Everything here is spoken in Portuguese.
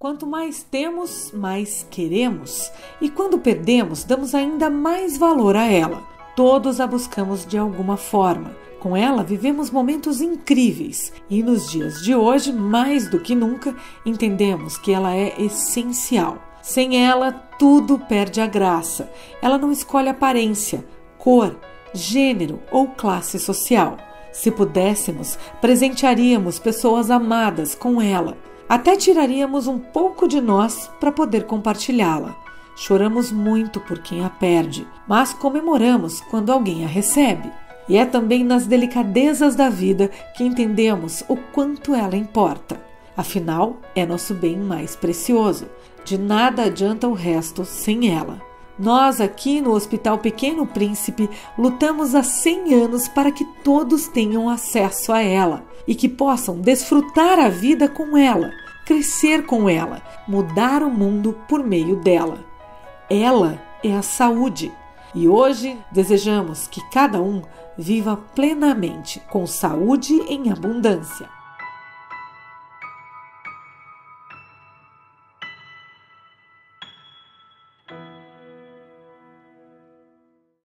Quanto mais temos, mais queremos, e quando perdemos, damos ainda mais valor a ela. Todos a buscamos de alguma forma. Com ela, vivemos momentos incríveis e nos dias de hoje, mais do que nunca, entendemos que ela é essencial. Sem ela, tudo perde a graça. Ela não escolhe aparência, cor, gênero ou classe social. Se pudéssemos, presentearíamos pessoas amadas com ela. Até tiraríamos um pouco de nós para poder compartilhá-la. Choramos muito por quem a perde, mas comemoramos quando alguém a recebe. E é também nas delicadezas da vida que entendemos o quanto ela importa. Afinal, é nosso bem mais precioso. De nada adianta o resto sem ela. Nós, aqui no Hospital Pequeno Príncipe, lutamos há 100 anos para que todos tenham acesso a ela e que possam desfrutar a vida com ela, crescer com ela, mudar o mundo por meio dela. Ela é a saúde. E hoje desejamos que cada um viva plenamente, com saúde em abundância.